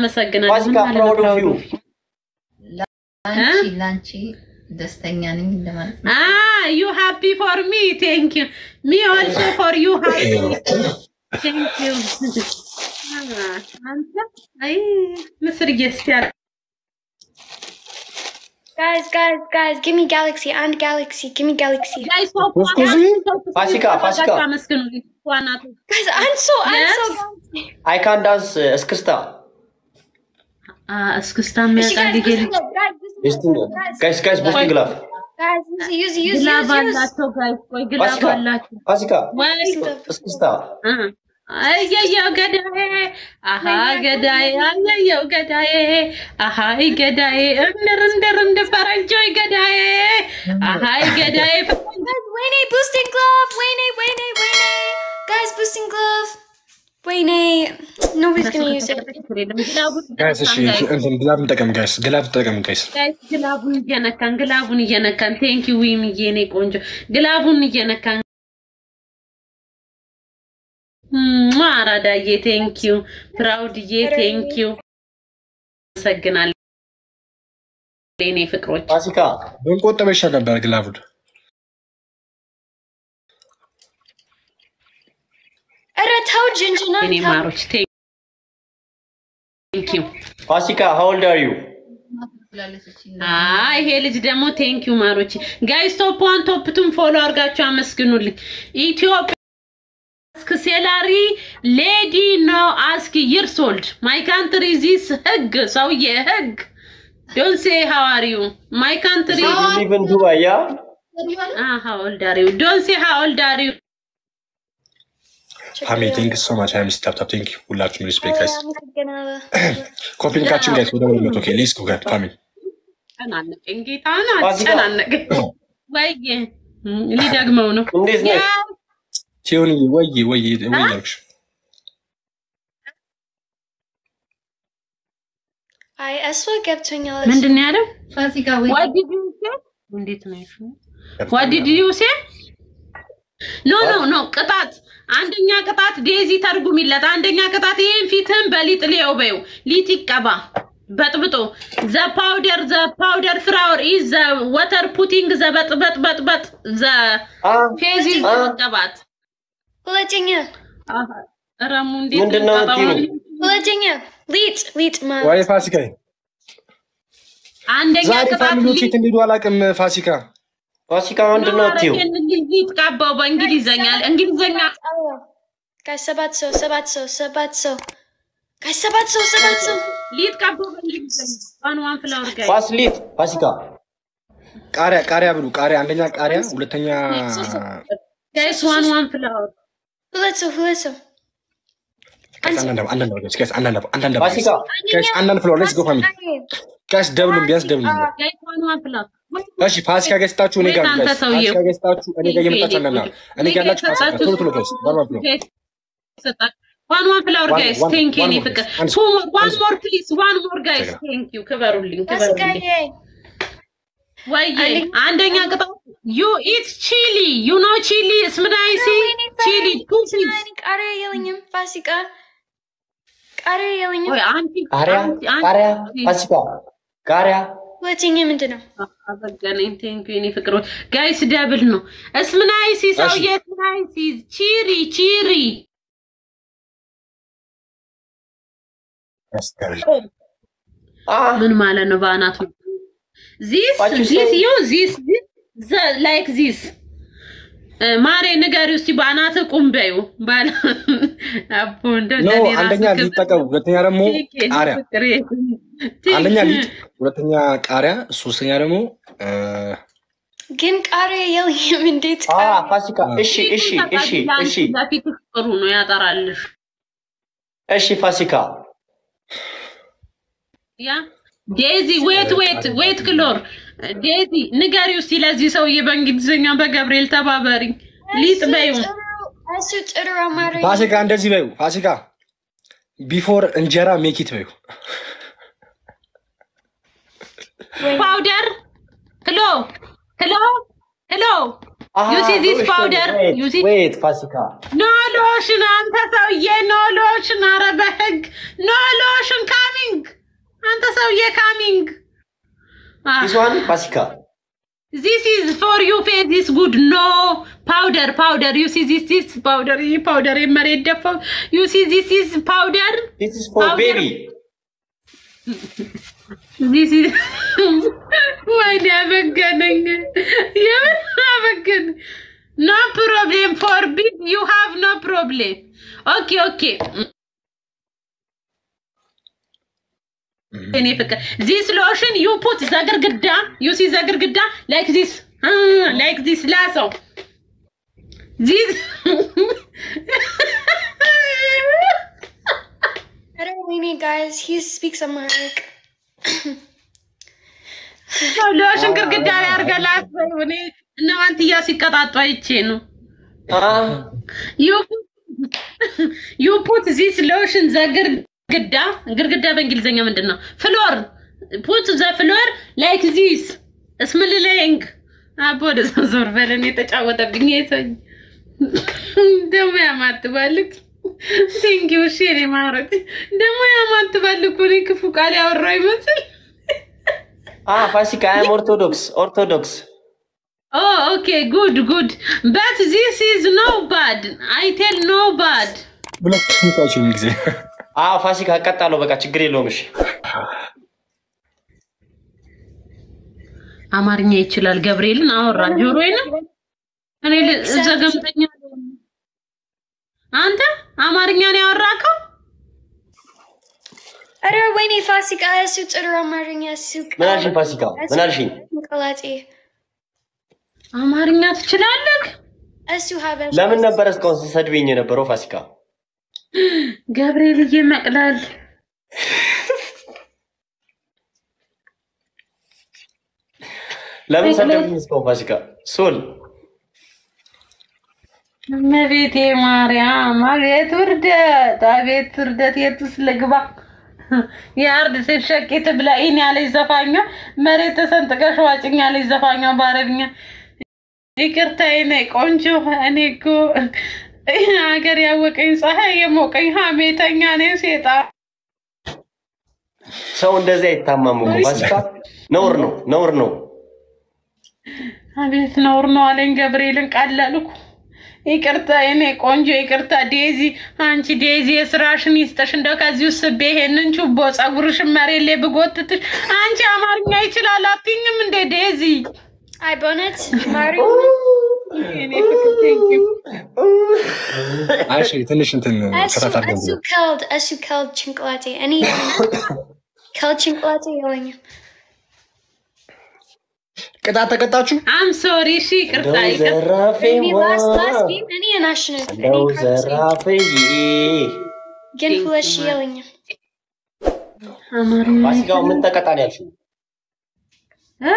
አመሰግናለሁ። ምን ፋሲካ ማለት ነው ፕራውድ ኦፍ proud ዩ of you? ላንቺ ላንቺ ደስተኛ ነኝ እንደማለት ነው። Ah, you happy for me. Thank you. Me also for you happy. Thank you. Ah, አንተ አይ ምስር እየስያል Guys, guys, guys, give me galaxy and galaxy. Give me galaxy. ጋይስ ፋሲካ ፋሲካ አመስግኑ ዋናቱ Guys, I'm so, I'm so Yes. galaxy. አይ ካን ዳንስ up, guys. ጋይስ ጋይስ ቦስቲንግ ግላፍ Guys, use, use, use, use, ግላብ use. አላቸው ጋይስ ቆይ ግላብ ፋሲካ አላቸው ፋሲካ ወይ እስክስታ አየየው ገዳዬ አሃ ገዳዬ አየየው ገዳዬ አሃይ ገዳዬ እንድር እንድር እንድ ፈረንጆይ ገዳዬ አሃይ ገዳዬ Guys, Wayne, boosting glove. Wayne, Wayne, Wayne. Guys, boosting Wayne. Nobody's gonna use it. guys glove እንጠቀም guys glove እንጠቀም guys። guys glove ኡን እየነካን glove ኡን እየነካን። thank you ዊምዬ የኔ ቆንጆ። glove ኡን እየነካን። አራዳዬ thank you ፕራውድዬ thank you አመሰግናለሁ። የኔ ፍቅሮች። ፋሲካ ብንቆጠበ ይሻል ነበር glove ኡን ተው ጅንጅና ተው። ማሮች thank you ፋሲካ how old are you አይ ይሄ ልጅ ደግሞ thank you ማሮች። guys top one top two ን follow አድርጋችሁ አመስግኑልኝ። ኢትዮጵያ ask salary lady no ask years old my country this ህግ ሰውዬ ህግ don't say how are you my country in ዱባይ yeah how old are you don't say how old are you family thank so much I miss tap tap thank ሁላችሁም respect guys አመሰግናለሁ። ኮምፕሊንካችን guys ወደ ወደ okay let's go guys family ጨናነቀኝ ጌታን ፋሲካ። አጨናነቀኝ ወይዬ ሊደግመው ነው እንዴት ነሽ? ቲዮኒ ወይ ወይ ወይ ያልኩሽ አይ እሷ ገብቶኛል። ምንድን ነው ያለው ፋሲካ ወይ What did you say? እንዴት ነው ያልሽው? What did you say? no no no ቅጣት። አንደኛ ቅጣት ዴዚ ተርጉሚለት። አንደኛ ቅጣት ይሄን ፊትህን በሊጥ ሊየው በይው። ሊጥ ይቀባ በጥብጦ። the powder the powder flour is the water putting the በጥበጥ በጥበጥ the face is መቀባት ሁለተኛ ረሙ እንዴት ምንድን ነው ልቀባው? የምትይው? ሁለተኛ ሊጥ ሊጥ ማ ወይ ፋሲካ አንደኛ ቅጣት ሊጥ እንደሄዱ አላውቅም ፋሲካ ፋሲካ ምንድን ነው የምትይው? ሊጥ ቀባው በእንግሊዘኛ እንግሊዘኛ guys ሰባት ሰው ሰባት ሰው ሰባት ሰው guys ሰባት ሰው ሰባት ሰው ሊጥ ቀባው በእንግሊዘኛ። one one flower guys። ፋስሊት ፋሲካ ቃሪያ ቃሪያ ብሉ። ቃሪያ አንደኛ ቃሪያ ሁለተኛ guys one one flower። ሁለት ሰው ሁለት ሰው guys አንዳንድ አንዳንድ guys guys አንዳንድ አንዳንድ ፋሲካ guys አንዳንድ flower let's go family። guys double ኡም ቢያንስ double ኡም guys one one flower እሺ ፋሲካ ገዝታችሁ እኔ ጋር ወይ አንተ guys ሰውዬው። ፋሲካ ገዝታችሁ እኔ ጋር እየመጣችሁ አንዳንድ እኔ ጋር ያላችሁ ፋሲካ ቶሎ ቶሎ guys ባባ ብሎ one one flower One- guys one- thank you one የኔ more, ፍቅር. guys. አንድ- one አንድ- more please one more guys ጀግና። thank you ክበሩልኝ ፋሲካ ክበሩልኝ. ዬ ወይዬ አንደኛ- ቅጣት ዩ ኢት ቺሊ ዩ ኖ ቺሊ ስምዳይሲ ቺሊ ቱ ፊልስ ቃሪያ የለኝም። ፋሲካ ቃሪያ የለኝም። ቃሪያ ፋሲካ ቃሪያ ሁለተኛ ምንድን ነው አበገነኝ ቴንክ ዩ ኔ ፍቅሮች ጋይስ ደብል ነው። እስምናይሲ ሰውዬ እስምናይሲ ቺሪ ቺሪ። አ ምን ማለት ነው? በአናቱ this? you like this። ማሬ ንገሪ እስቲ በአናት ቁም በይው። አቦ አንደኛ ተቀቡ ሁለተኛ ደግሞ ፍቅሬ። አንደኛ ሊጥ ሁለተኛ ቃሪያ ሶስተኛ ደግሞ ግን ቃሪያ የለኝም እንዴት? አ ቃሪያ ፋሲካ እሺ እሺ እሺ እሺ። ጥሩ ነው ያጠራልሽ። እሺ ፋሲካ። ያ? ዴዚ ዌት ዌት ዌት ክሎር። ዴዚ ንገሪ እስቲ ለዚህ ሰውዬ በእንግሊዝኛ በገብርኤል ተባበሪ ሊጥ በይው። እሱ ጥሩ አማርኛ። ፋሲካ እንደዚህ በዩ ፋሲካ ቢፎር እንጀራ ሜኪት በዩ ፓውደር ሄሎ ሄሎ ሄሎ You see this powder? You see- ዌት ፋሲካ ኖ ሎሽን አንተ ሰውዬ ኖ ሎሽን፣ ኧረ በህግ no lotion coming ቴዲዬ coming This one, ፋሲካ this is for your face is good no powder powder you see this is powder ይህ powder የመሬት ደፋው you see this is powder This is for Powder. baby. this is ወይኔ አበገነኝ የምን አበገን no problem for big you have no problem ኦኬ ኦኬ እኔ ፍቅር ዚስ ሎሽን ዩ ፑት ዘግርግዳ ዩ ሲ ዘግርግዳ ላይክ ዚስ don't really guys. He speaks Amharic. ሎሽን ግርግዳ ላይ አድርገላት እኔ እነ ዋንትያ ሲቀጣጡ አይቼ ነው። Ah, ዩ ፑት ዚስ ሎሽን ዘ ግርግዳ ግርግዳ በእንግሊዝኛ ምንድን ነው? ፍሎር ፑት ዘ ፍሎር ላይክ ዚስ እስምልለንግ አቦ ወደዛ ዞር በለን የተጫወተብኝ የተኝ ደግሞ ያማትባልክ ቴንኪው እሺ እኔ ማረት ደግሞ ያማትባልኩ እኔ ክፉ ቃል ያወራው ይመስል ah, ፋሲካ. Orthodox. Oh, okay, good, good. But this is no bad. I tell no bad. ሁለት ሚቃችን ጊዜ Ah, ፋሲካ እቀጣለሁ። በቃ ችግር የለውም። እሺ አማርኛ ይችላል። ገብርኤልን አወራ ጆሮዬንም እኔ ል- ዘገምተኛ አንተ አማርኛ ነው ያወራከው? Don't really Fasika. Esu Tudor Amharic. Esu. ምን አልሽኝ ፋሲካ? ምን አልሽኝ? Nicolati. አማርኛ ትችላለህ? Esu have. ለምን ነበረ እስካሁን ስትሰድቢኝ የነበረው ፋሲካ? ገብርኤልዬ መቅላል ለምን ሰደብኝ እስካሁን ፋሲካ? ሶል እመቤቴ ማርያም አቤት ውርደት፣ አቤት ውርደት፣ የቱስ ልግባ? የአርድ ሴት ሸቂት ብላኢን ያለች ዘፋኛ መሬት ተሰንጥቀሽ ዋጭኝ ያለች ዘፋኛ በአረብኛ ይቅርታ የኔ ቆንጆ፣ እኔ እኮ ሀገር ያወቀኝ ፀሐይ የሞቀኝ ሀሜተኛ ነኝ ሴጣን። ሰው እንደዚህ አይታማም ፋሲካ። ነውር ነው፣ ነውር ነው። አቤት ነውር ነው አለኝ ገብርኤልን ቀለልኩ። ይቅርታ የኔ ቆንጆ ይቅርታ ዴዚ፣ አንቺ ዴዚ የስራሽን ይስጠሽ። እንደው ከዚህ ውስጥ ስቤ ይሄንን ችቦ ፀጉርሽን መሬት ላይ ብጎትትሽ አንቺ አማርኛ ይችላል አትይኝም እንዴ ዴዚ? ፍቅር ቴንኪው። እሺ ትንሽ እንትን Esu. ፈታት አድርገን Esu killed. Esu ቅጣት ተቀጣችሁ። አም ሶሪ እሺ፣ ይቅርታ. እንደው save. ዘራፌዬ። Get foolish yelling. አማርኛ ፋሲካው ምን ተቀጣ ነው ያልሽው? እ?